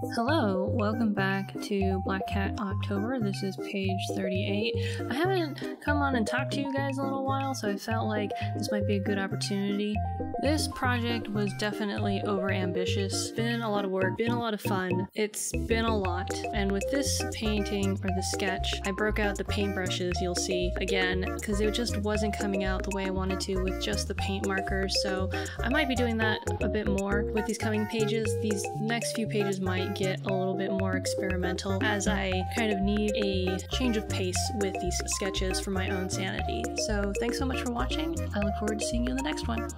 Hello, welcome back to Black Cat October. This is page 38. I haven't come on and talked to you guys in a little while, so I felt like this might be a good opportunity. This project was definitely over ambitious. Been a lot of work, been a lot of fun. It's been a lot. And with this painting or the sketch, I broke out the paintbrushes you'll see again because it just wasn't coming out the way I wanted to with just the paint markers. So I might be doing that a bit more with these coming pages. These next few pages might get a little bit more experimental as I kind of need a change of pace with these sketches for my own sanity. So thanks so much for watching. I look forward to seeing you in the next one.